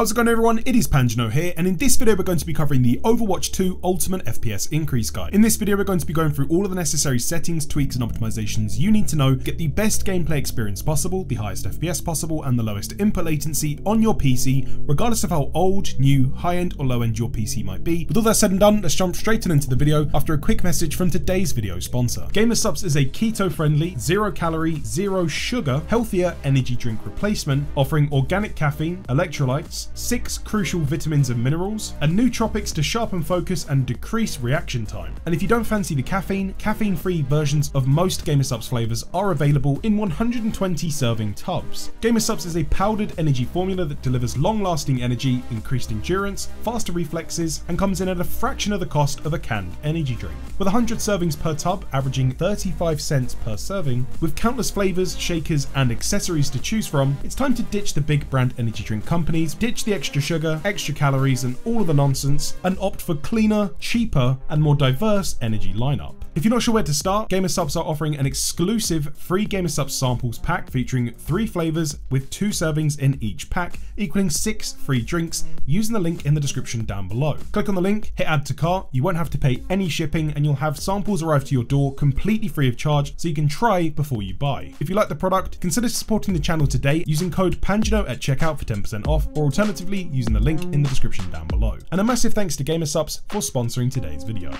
How's it going everyone? It is Panjno here and in this video we're going to be covering the Overwatch 2 Ultimate FPS Increase Guide. In this video we're going to be going through all of the necessary settings, tweaks and optimizations you need to know to get the best gameplay experience possible, the highest FPS possible and the lowest input latency on your PC regardless of how old, new, high-end or low-end your PC might be. With all that said and done, let's jump straight into the video after a quick message from today's video sponsor. GamerSupps is a keto-friendly, zero-calorie, zero-sugar, healthier energy drink replacement offering organic caffeine, electrolytes, six crucial vitamins and minerals, and nootropics to sharpen focus and decrease reaction time. And if you don't fancy the caffeine, caffeine-free versions of most GamerSupps flavors are available in 120 serving tubs. GamerSupps is a powdered energy formula that delivers long-lasting energy, increased endurance, faster reflexes, and comes in at a fraction of the cost of a canned energy drink. With 100 servings per tub, averaging 35 cents per serving, with countless flavors, shakers, and accessories to choose from, it's time to ditch the big brand energy drink companies, ditch ditch the extra sugar, extra calories, and all of the nonsense, and opt for cleaner, cheaper, and more diverse energy lineup. If you're not sure where to start, GamerSupps are offering an exclusive free GamerSupps samples pack featuring three flavors with two servings in each pack, equaling six free drinks using the link in the description down below. Click on the link, hit add to cart, you won't have to pay any shipping and you'll have samples arrive to your door completely free of charge so you can try before you buy. If you like the product, consider supporting the channel today using code PANJNO at checkout for 10% off or alternatively using the link in the description down below. And a massive thanks to GamerSupps for sponsoring today's video.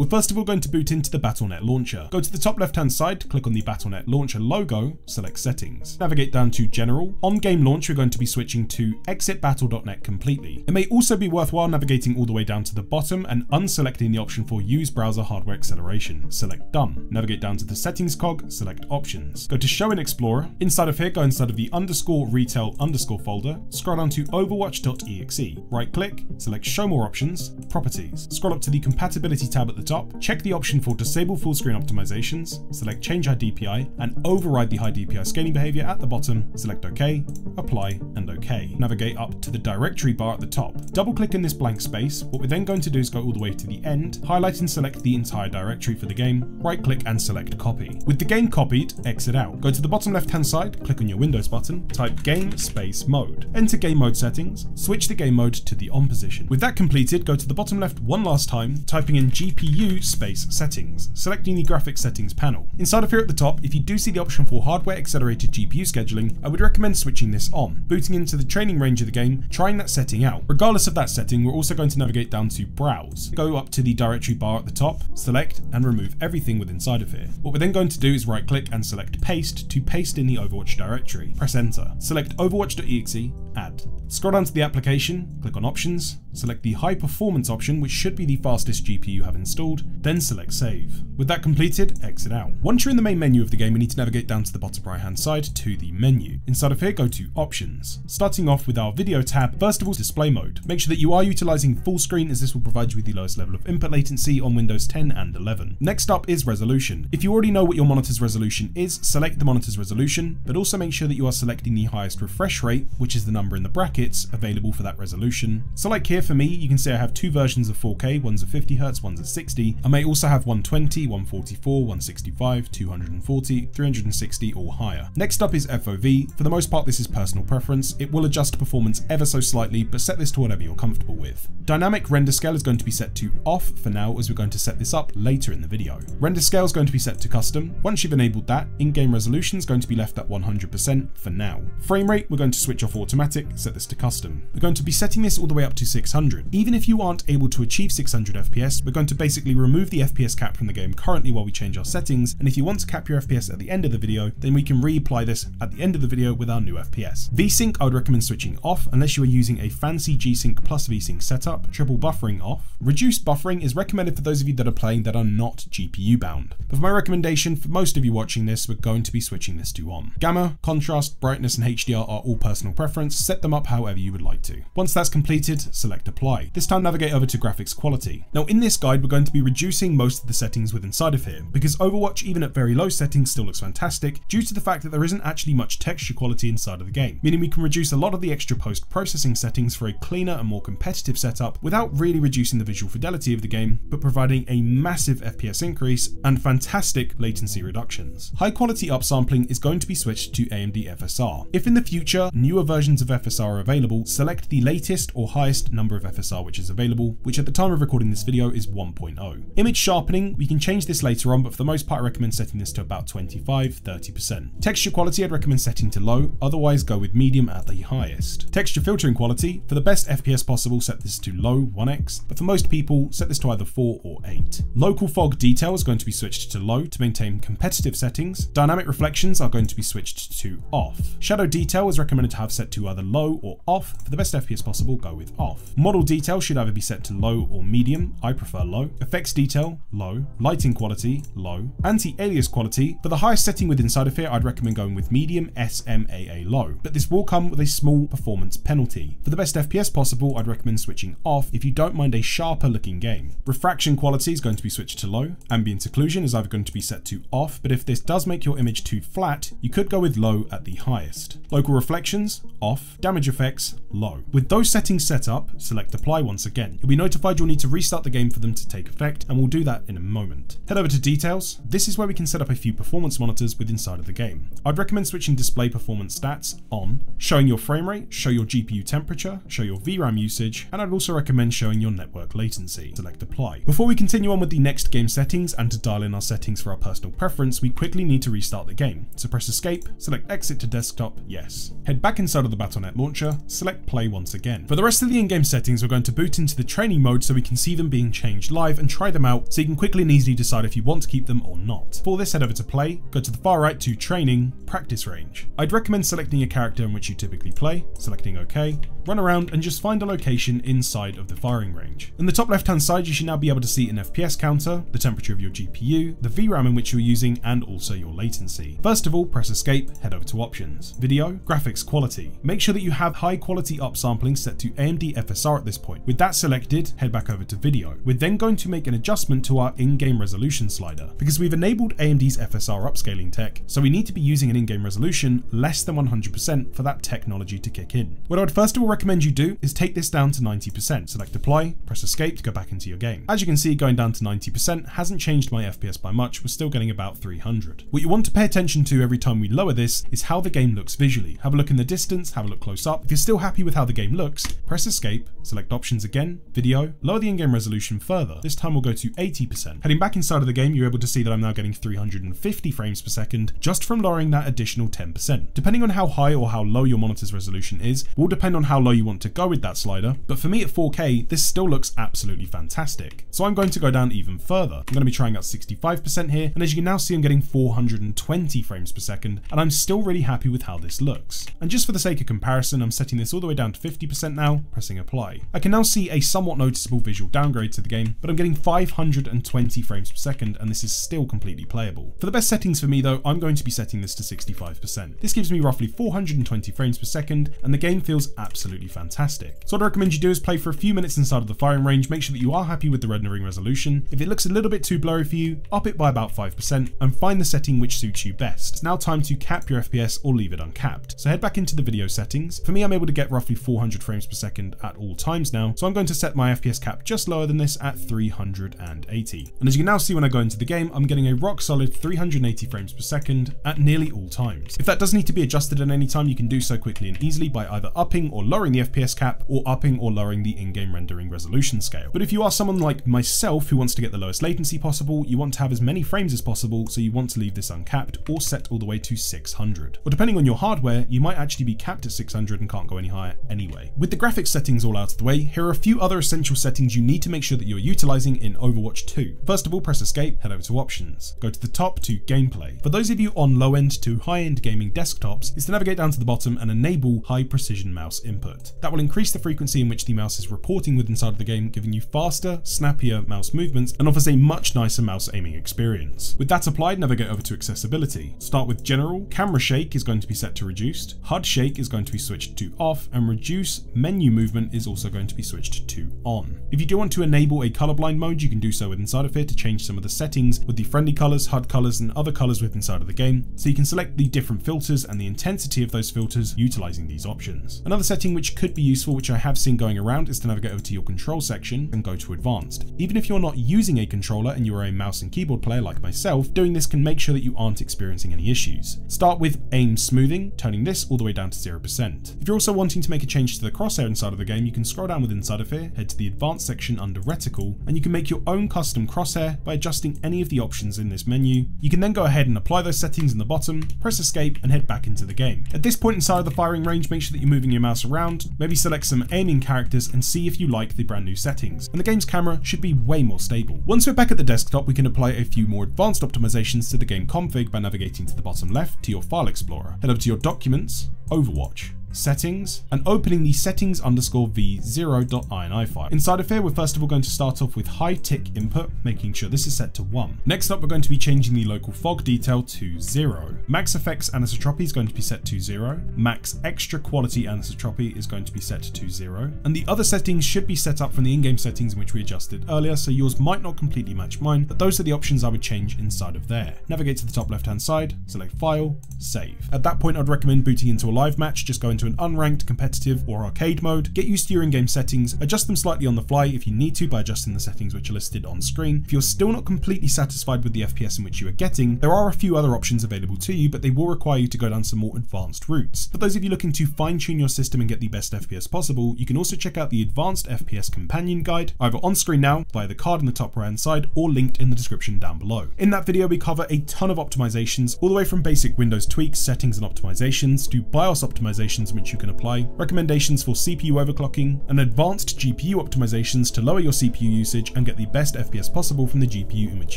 We're first of all going to boot into the Battle.net launcher. Go to the top left hand side, click on the Battle.net launcher logo, select settings. Navigate down to general. On game launch, we're going to be switching to exit battle.net completely. It may also be worthwhile navigating all the way down to the bottom and unselecting the option for use browser hardware acceleration. Select done. Navigate down to the settings cog, select options. Go to show in Explorer. Inside of here, go inside of the underscore retail underscore folder, scroll down to overwatch.exe. Right click, select show more options, properties. Scroll up to the compatibility tab at the top, check the option for disable full screen optimizations, select change high DPI, and override the high DPI scaling behavior at the bottom, select OK, apply, and OK. Navigate up to the directory bar at the top. Double click in this blank space. What we're then going to do is go all the way to the end, highlight and select the entire directory for the game, right click and select copy. With the game copied, exit out. Go to the bottom left hand side, click on your Windows button, type game space mode. Enter game mode settings, switch the game mode to the on position. With that completed, go to the bottom left one last time, typing in GPU space settings, selecting the graphics settings panel. Inside of here at the top, if you do see the option for hardware accelerated GPU scheduling, I would recommend switching this on, booting into the training range of the game, trying that setting out. Regardless of that setting, we're also going to navigate down to browse, go up to the directory bar at the top, select and remove everything within inside of here. What we're then going to do is right click and select paste to paste in the Overwatch directory. Press enter. Select overwatch.exe, add. Scroll down to the application, click on options, select the high performance option which should be the fastest GPU you have installed, then select save. With that completed, exit out. Once you're in the main menu of the game we need to navigate down to the bottom right hand side to the menu. Inside of here go to options. Starting off with our video tab, first of all display mode. Make sure that you are utilising full screen as this will provide you with the lowest level of input latency on Windows 10 and 11. Next up is resolution. If you already know what your monitor's resolution is, select the monitor's resolution, but also make sure that you are selecting the highest refresh rate, which is the number in the bracket available for that resolution. So like here for me, you can see I have two versions of 4K, one's at 50Hz, one's at 60. I may also have 120, 144, 165, 240, 360 or higher. Next up is FOV. For the most part, this is personal preference. It will adjust performance ever so slightly, but set this to whatever you're comfortable with. Dynamic render scale is going to be set to off for now, as we're going to set this up later in the video. Render scale is going to be set to custom. Once you've enabled that, in-game resolution is going to be left at 100% for now. Frame rate, we're going to switch off automatic, set this to custom. We're going to be setting this all the way up to 600. Even if you aren't able to achieve 600 FPS, we're going to basically remove the FPS cap from the game currently while we change our settings, and if you want to cap your FPS at the end of the video, then we can reapply this at the end of the video with our new FPS. VSync I would recommend switching off unless you are using a fancy G-Sync plus VSync setup, triple buffering off. Reduced buffering is recommended for those of you that are playing that are not GPU bound. But for my recommendation, for most of you watching this, we're going to be switching this to on. Gamma, contrast, brightness, and HDR are all personal preference. Set them up however however you would like to. Once that's completed, select apply. This time navigate over to graphics quality. Now in this guide, we're going to be reducing most of the settings with inside of here because Overwatch, even at very low settings, still looks fantastic due to the fact that there isn't actually much texture quality inside of the game, meaning we can reduce a lot of the extra post-processing settings for a cleaner and more competitive setup without really reducing the visual fidelity of the game, but providing a massive FPS increase and fantastic latency reductions. High quality upsampling is going to be switched to AMD FSR. If in the future newer versions of FSR are available, select the latest or highest number of FSR which is available, which at the time of recording this video is 1.0. Image sharpening, we can change this later on, but for the most part I recommend setting this to about 25-30%. Texture quality I'd recommend setting to low, otherwise go with medium at the highest. Texture filtering quality, for the best FPS possible set this to low 1x, but for most people set this to either 4 or 8. Local fog detail is going to be switched to low to maintain competitive settings. Dynamic reflections are going to be switched to off. Shadow detail is recommended to have set to either low or off. For the best FPS possible, go with off. Model detail should either be set to low or medium. I prefer low. Effects detail, low. Lighting quality, low. Anti-alias quality, for the highest setting with inside of here, I'd recommend going with medium SMAA low, but this will come with a small performance penalty. For the best FPS possible, I'd recommend switching off if you don't mind a sharper looking game. Refraction quality is going to be switched to low. Ambient occlusion is either going to be set to off, but if this does make your image too flat, you could go with low at the highest. Local reflections, off. Damage effects, low. With those settings set up, select apply once again. You'll be notified you'll need to restart the game for them to take effect, and we'll do that in a moment. Head over to details. This is where we can set up a few performance monitors with inside of the game. I'd recommend switching display performance stats on, showing your frame rate, show your GPU temperature, show your VRAM usage, and I'd also recommend showing your network latency. Select apply. Before we continue on with the next game settings and to dial in our settings for our personal preference, we quickly need to restart the game. So press escape, select exit to desktop, yes. Head back inside of the Battle.net launcher, select play once again. For the rest of the in-game settings, we're going to boot into the training mode so we can see them being changed live and try them out so you can quickly and easily decide if you want to keep them or not. For this, head over to play, go to the far right to training, practice range. I'd recommend selecting a character in which you typically play, selecting OK, run around and just find a location inside of the firing range. In the top left hand side, you should now be able to see an FPS counter, the temperature of your GPU, the VRAM in which you're using, and also your latency. First of all, press escape, head over to options. Video, graphics quality. Make sure that you have high quality upsampling set to AMD FSR at this point. With that selected, head back over to video. We're then going to make an adjustment to our in-game resolution slider because we've enabled AMD's FSR upscaling tech, so we need to be using an in-game resolution less than 100% for that technology to kick in. What I would first of all recommend you do is take this down to 90%. Select apply, press escape to go back into your game. As you can see, going down to 90% hasn't changed my FPS by much, we're still getting about 300. What you want to pay attention to every time we lower this is how the game looks visually. Have a look in the distance, have a look close up. If you're still happy with how the game looks, press escape, select options again, video, lower the in-game resolution further. This time we'll go to 80%. Heading back inside of the game, you're able to see that I'm now getting 350 frames per second just from lowering that additional 10%. Depending on how high or how low your monitor's resolution is, will depend on how low you want to go with that slider, but for me at 4K, this still looks absolutely fantastic. So I'm going to go down even further. I'm going to be trying out 65% here, and as you can now see, I'm getting 420 frames per second, and I'm still really happy with how this looks. And just for the sake of comparison, I'm setting this all the way down to 50% now, pressing apply. I can now see a somewhat noticeable visual downgrade to the game, but I'm getting 520 frames per second, and this is still completely playable. For the best settings for me though, I'm going to be setting this to 65%. This gives me roughly 420 frames per second, and the game feels absolutely fantastic. So what I recommend you do is play for a few minutes inside of the firing range, make sure that you are happy with the rendering resolution. If it looks a little bit too blurry for you, up it by about 5%, and find the setting which suits you best. It's now time to cap your FPS or leave it uncapped. So head back into the video settings. For me, I'm able to get roughly 400 frames per second at all times now, so I'm going to set my FPS cap just lower than this at 380. And as you can now see when I go into the game, I'm getting a rock solid 380 frames per second at nearly all times. If that does need to be adjusted at any time, you can do so quickly and easily by either upping or lowering the FPS cap or upping or lowering the in-game rendering resolution scale. But if you are someone like myself who wants to get the lowest latency possible, you want to have as many frames as possible, so you want to leave this uncapped or set all the way to 600. Or depending on your hardware, you might actually be capped at 600 and can't go any higher anyway. With the graphics settings all out of the way, here are a few other essential settings you need to make sure that you're utilizing in Overwatch 2. First of all, press escape, head over to options. Go to the top to gameplay. For those of you on low end to high end gaming desktops, is to navigate down to the bottom and enable high precision mouse input. That will increase the frequency in which the mouse is reporting with inside of the game, giving you faster, snappier mouse movements and offers a much nicer mouse aiming experience. With that applied, navigate over to accessibility. Start with general, camera shake is going to be set to reduced, HUD shake is going to be switched to off and reduce menu movement is also going to be switched to on. If you do want to enable a colorblind mode, you can do so with Inside of Here to change some of the settings with the friendly colors, HUD colors, and other colors with inside of the game. So you can select the different filters and the intensity of those filters utilizing these options. Another setting which could be useful, which I have seen going around, is to navigate over to your control section and go to advanced. Even if you're not using a controller and you are a mouse and keyboard player like myself, doing this can make sure that you aren't experiencing any issues. Start with aim smoothing, turning this all the way down to 0%. If you're also wanting to make a change to the crosshair inside of the game, you can scroll down with inside of here, head to the advanced section under reticle, and you can make your own custom crosshair by adjusting any of the options in this menu. You can then go ahead and apply those settings in the bottom, press escape and head back into the game. At this point inside of the firing range, make sure that you're moving your mouse around, maybe select some aiming characters and see if you like the brand new settings. And the game's camera should be way more stable. Once we're back at the desktop, we can apply a few more advanced optimizations to the game config by navigating to the bottom left to your file explorer. Head up to your documents, Overwatch settings, and opening the settings underscore v0.ini file. Inside of here, we're first of all going to start off with high tick input, making sure this is set to 1. Next up, we're going to be changing the local fog detail to 0. Max effects anisotropy is going to be set to 0. Max extra quality anisotropy is going to be set to 0. And the other settings should be set up from the in-game settings in which we adjusted earlier, so yours might not completely match mine, but those are the options I would change inside of there. Navigate to the top left-hand side, select File, Save. At that point, I'd recommend booting into a live match, just go into an unranked, competitive, or arcade mode, get used to your in-game settings, adjust them slightly on the fly if you need to by adjusting the settings which are listed on screen. If you're still not completely satisfied with the FPS in which you are getting, there are a few other options available to you, but they will require you to go down some more advanced routes. For those of you looking to fine-tune your system and get the best FPS possible, you can also check out the Advanced FPS Companion Guide, either on screen now via the card in the top right hand side or linked in the description down below. In that video, we cover a ton of optimizations, all the way from basic Windows tweaks, settings and optimizations to BIOS optimizations which you can apply, recommendations for CPU overclocking, and advanced GPU optimizations to lower your CPU usage and get the best FPS possible from the GPU in which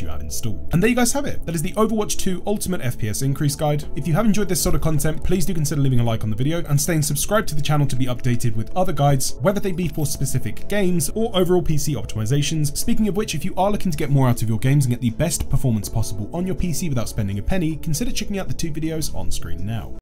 you have installed. And there you guys have it. That is the Overwatch 2 Ultimate FPS Increase Guide. If you have enjoyed this sort of content, please do consider leaving a like on the video and staying subscribed to the channel to be updated with other guides, whether they be for specific games or overall PC optimizations. Speaking of which, if you are looking to get more out of your games and get the best performance possible on your PC without spending a penny, consider checking out the two videos on screen now.